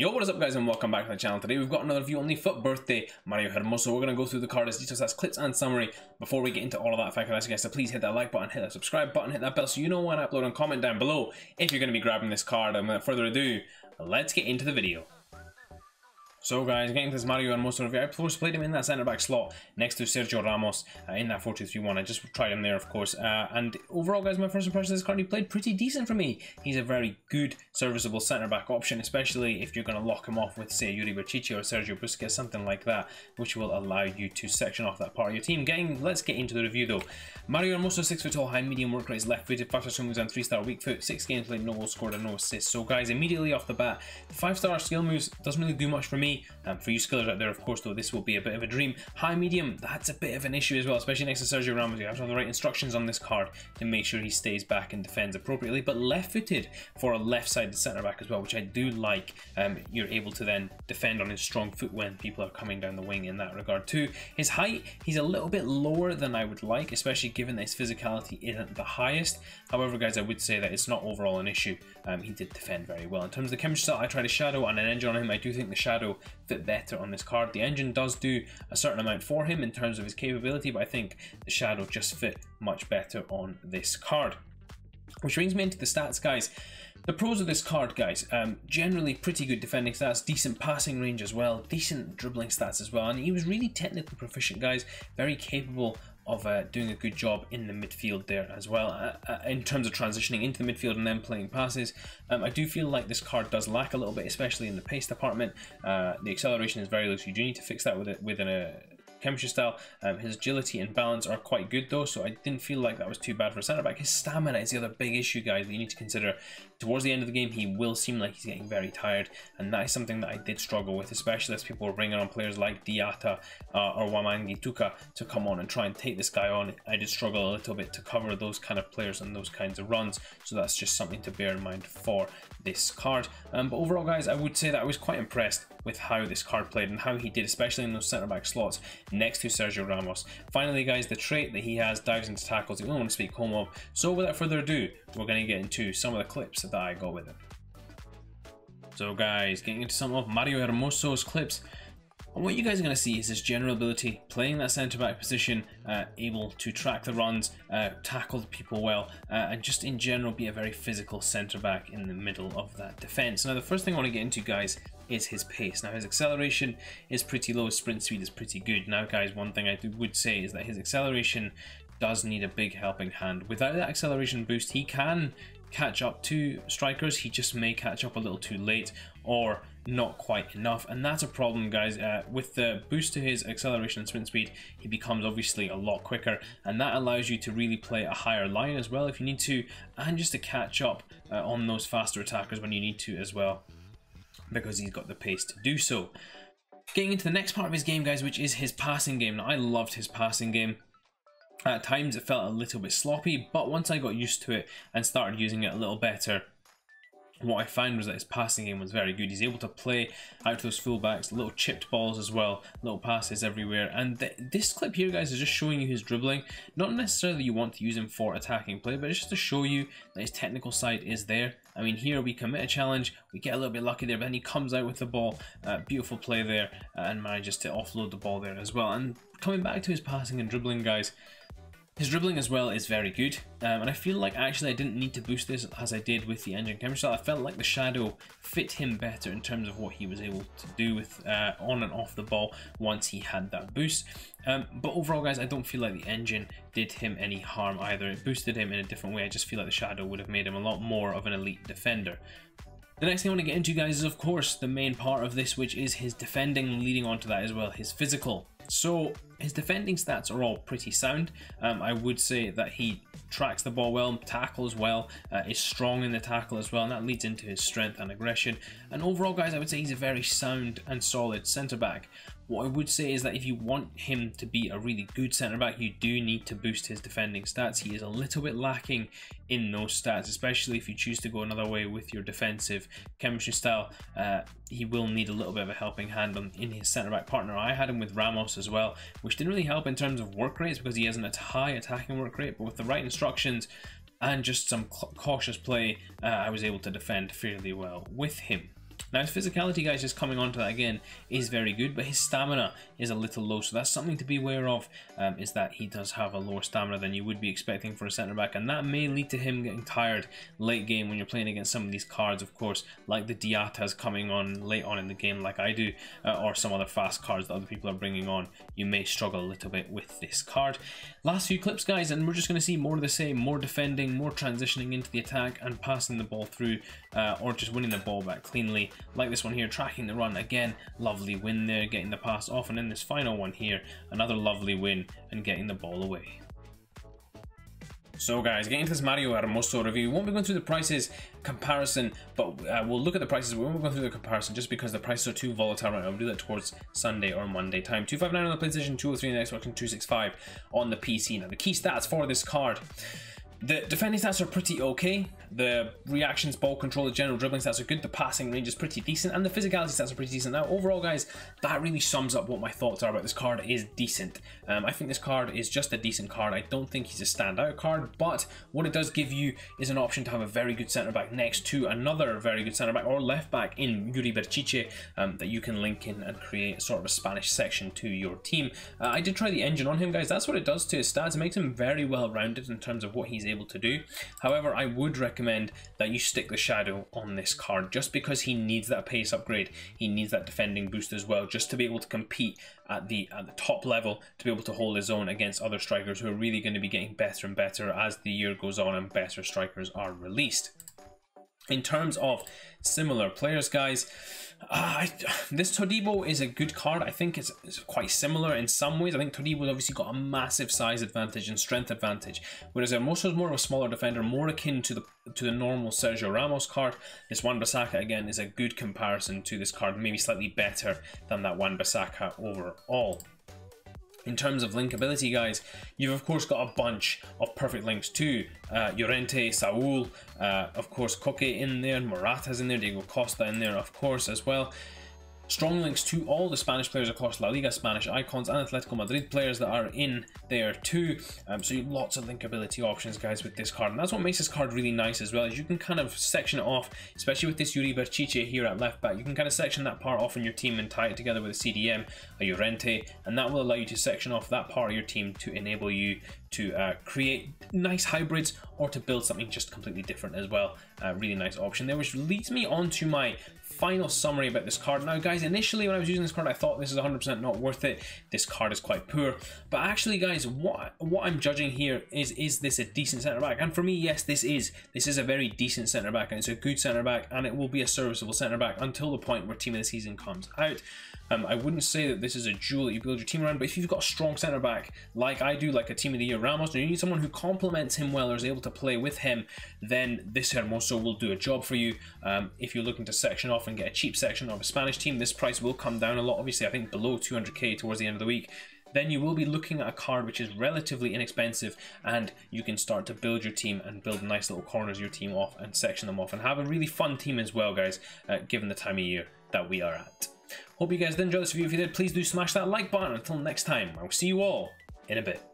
Yo, what is up guys and welcome back to the channel. Today we've got another view on the FUT birthday Mario Hermoso. We're going to go through the card as details as clips and summary. Before we get into all of that, if I could ask you guys to please hit that like button, hit that subscribe button, hit that bell so you know when I upload and comment down below if you're going to be grabbing this card. And without further ado, let's get into the video. So guys, getting this Mario Hermoso review, I first played him in that centre back slot next to Sergio Ramos uh, in that 4-2-3-1. I just tried him there, of course. Uh, and overall, guys, my first impression of card, he played pretty decent for me. He's a very good, serviceable centre back option, especially if you're going to lock him off with, say, Yuri Berchiche or Sergio Busquets, something like that, which will allow you to section off that part of your team. Getting, let's get into the review though. Mario Hermoso, 6 foot tall, high medium work rate, left footed, 5 star moves and 3 star weak foot, 6 games played, no goals scored, and no assists. So guys, immediately off the bat, 5 star skill moves doesn't really do much for me. Um, for you skillers out there, of course, though, this will be a bit of a dream. High medium, that's a bit of an issue as well, especially next to Sergio Ramos. You have to have the right instructions on this card to make sure he stays back and defends appropriately. But left footed for a left sided centre back as well, which I do like. Um, you're able to then defend on his strong foot when people are coming down the wing in that regard too. His height, he's a little bit lower than I would like, especially given that his physicality isn't the highest. However, guys, I would say that it's not overall an issue. Um, he did defend very well. In terms of the chemistry style, I tried a shadow and an engine on him. I do think the shadow fit better on this card. The engine does do a certain amount for him in terms of his capability, but I think the shadow just fit much better on this card. Which brings me into the stats, guys. The pros of this card, guys, um, generally pretty good defending stats, decent passing range as well, decent dribbling stats as well, and he was really technically proficient, guys, very capable of uh, doing a good job in the midfield there as well uh, uh, in terms of transitioning into the midfield and then playing passes. Um, I do feel like this card does lack a little bit, especially in the pace department. Uh, the acceleration is very low, so you do need to fix that with it within a chemistry style. Um, his agility and balance are quite good though, so I didn't feel like that was too bad for a centre back. His stamina is the other big issue, guys, that you need to consider. Towards the end of the game, he will seem like he's getting very tired, and that is something that I did struggle with, especially as people were bringing on players like Diatta uh, or Wamangituka Tuka to come on and try and take this guy on. I did struggle a little bit to cover those kind of players and those kinds of runs, so that's just something to bear in mind for this card. Um, but overall, guys, I would say that I was quite impressed with how this card played and how he did, especially in those centre back slots next to Sergio Ramos. Finally, guys, the trait that he has dives into tackles, the only want to speak home of. So without further ado, we're going to get into some of the clips that I got with him. So guys, getting into some of Mario Hermoso's clips. And what you guys are going to see is his general ability, playing that centre back position, uh, able to track the runs, uh, tackle people well, uh, and just in general be a very physical centre back in the middle of that defence. Now, the first thing I want to get into, guys, is his pace. Now, his acceleration is pretty low, sprint speed is pretty good. Now, guys, one thing I would say is that his acceleration does need a big helping hand. Without that acceleration boost, he can catch up to strikers, he just may catch up a little too late or not quite enough and that's a problem guys uh, with the boost to his acceleration and sprint speed he becomes obviously a lot quicker and that allows you to really play a higher line as well if you need to and just to catch up uh, on those faster attackers when you need to as well because he's got the pace to do so getting into the next part of his game guys which is his passing game now I loved his passing game at times it felt a little bit sloppy, but once I got used to it and started using it a little better, what I found was that his passing game was very good. He's able to play out to those fullbacks, little chipped balls as well, little passes everywhere. And th this clip here, guys, is just showing you his dribbling. Not necessarily you want to use him for attacking play, but it's just to show you that his technical side is there. I mean, here we commit a challenge, we get a little bit lucky there, but then he comes out with the ball. Uh, beautiful play there, uh, and manages to offload the ball there as well. And coming back to his passing and dribbling, guys, his dribbling as well is very good, um, and I feel like actually I didn't need to boost this as I did with the engine chemistry. I felt like the shadow fit him better in terms of what he was able to do with uh, on and off the ball once he had that boost. Um, but overall, guys, I don't feel like the engine did him any harm either. It boosted him in a different way. I just feel like the shadow would have made him a lot more of an elite defender. The next thing I want to get into, guys, is of course the main part of this, which is his defending, leading on to that as well, his physical. So his defending stats are all pretty sound. Um, I would say that he tracks the ball well, tackles well, uh, is strong in the tackle as well, and that leads into his strength and aggression. And overall, guys, I would say he's a very sound and solid centre back. What I would say is that if you want him to be a really good centre back, you do need to boost his defending stats. He is a little bit lacking in those stats, especially if you choose to go another way with your defensive chemistry style. Uh, he will need a little bit of a helping hand on, in his centre back partner. I had him with Ramos as well, which didn't really help in terms of work rates because he has a high attacking work rate, but with the right instructions and just some cautious play, uh, I was able to defend fairly well with him. Now his physicality, guys, just coming onto that again, is very good, but his stamina is a little low, so that's something to be aware of, um, is that he does have a lower stamina than you would be expecting for a centre-back, and that may lead to him getting tired late game when you're playing against some of these cards, of course, like the Diattas coming on late on in the game like I do, uh, or some other fast cards that other people are bringing on, you may struggle a little bit with this card. Last few clips, guys, and we're just going to see more of the same, more defending, more transitioning into the attack, and passing the ball through, uh, or just winning the ball back cleanly, like this one here, tracking the run, again, lovely win there, getting the pass off, and in this final one here, another lovely win, and getting the ball away. So guys, getting into this Mario Hermoso review, we won't be going through the prices comparison, but uh, we'll look at the prices, we won't be going through the comparison just because the prices are too volatile right now. We'll do that towards Sunday or Monday time. 259 on the PlayStation, 203 on the Xbox, and 265 on the PC. Now the key stats for this card, the defending stats are pretty okay. The reactions, ball control, the general dribbling stats are good. The passing range is pretty decent, and the physicality stats are pretty decent. Now, overall, guys, that really sums up what my thoughts are about this card. Is decent. Um, I think this card is just a decent card. I don't think he's a standout card, but what it does give you is an option to have a very good centre back next to another very good centre back or left back in Yuri Berchiche um, that you can link in and create sort of a Spanish section to your team. Uh, I did try the engine on him, guys. That's what it does to his stats. It makes him very well rounded in terms of what he's able to do. However, I would recommend that you stick the Shadow on this card just because he needs that pace upgrade. He needs that defending boost as well just to be able to compete at the at the top level to be able to hold his own against other strikers who are really going to be getting better and better as the year goes on and better strikers are released. In terms of similar players, guys, uh, I, this Todibo is a good card. I think it's, it's, quite similar in some ways. I think Todibo's obviously got a massive size advantage and strength advantage, whereas Hermoso is more of a smaller defender, more akin to the to the normal Sergio Ramos card. This Wan-Bissaka again is a good comparison to this card, maybe slightly better than that Wan-Bissaka overall. In terms of linkability, guys, you've of course got a bunch of perfect links to uh, Llorente, Saul, uh, of course Koke in there, Morata's in there, Diego Costa in there, of course, as well. Strong links to all the Spanish players across La Liga, Spanish icons, and Atletico Madrid players that are in there too. Um, so lots of linkability options, guys, with this card. And that's what makes this card really nice as well, is you can kind of section it off, especially with this Yuri Berchiche here at left back. You can kind of section that part off in your team and tie it together with a CDM, a Llorente, and that will allow you to section off that part of your team to enable you to uh, create nice hybrids or to build something just completely different as well. Uh, really nice option there, which leads me on to my final summary about this card. Now, guys, initially when I was using this card, I thought this is 100% not worth it. This card is quite poor. But actually, guys, what what I'm judging here is, is this a decent centre-back? And for me, yes, this is. This is a very decent centre-back, and it's a good centre-back, and it will be a serviceable centre-back until the point where Team of the Season comes out. Um, I wouldn't say that this is a jewel that you build your team around, but if you've got a strong centre back, like I do, like a team of the year Ramos, and you need someone who complements him well or is able to play with him, then this Hermoso will do a job for you. Um, if you're looking to section off and get a cheap section of a Spanish team, this price will come down a lot. Obviously, I think below 200k towards the end of the week then you will be looking at a card which is relatively inexpensive and you can start to build your team and build nice little corners of your team off and section them off and have a really fun team as well guys uh, given the time of year that we are at. Hope you guys did enjoy this video. If you did, please do smash that like button. Until next time, I will see you all in a bit.